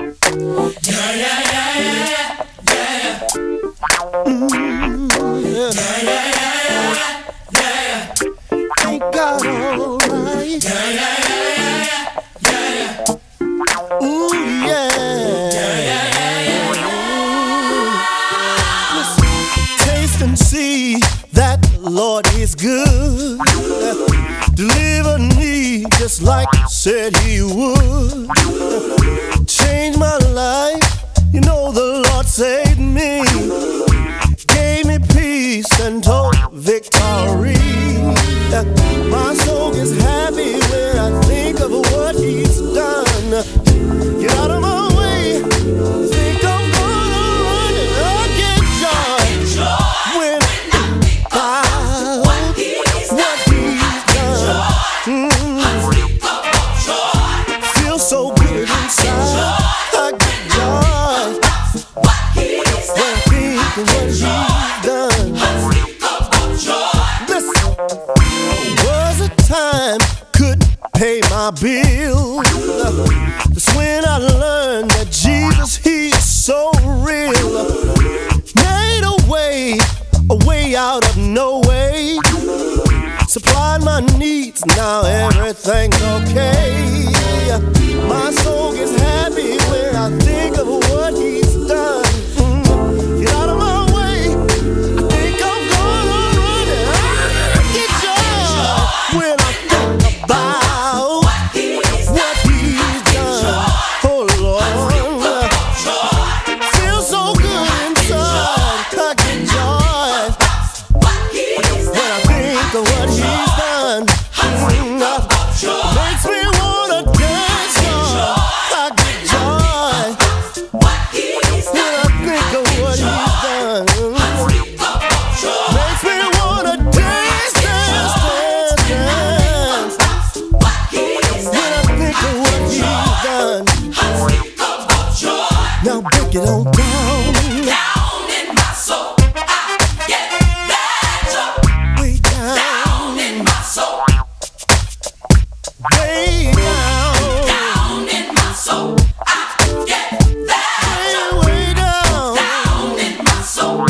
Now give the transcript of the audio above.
yeah, yeah, yeah, yeah. Mm, yeah. yeah, yeah. Lord is good. Deliver me just like He said he would. Change my life, you know the Lord saved me. Gave me peace and total victory. My for what he's done. Was a time could pay my. That's when I learned that Jesus, so real. Made a way, a way out of no way. My needs, now everything's okay. My soul gets happy when I get on down. Down in my soul, I get that way down. Down in my soul, way down. Down in my soul, I get that way down. Down in my soul.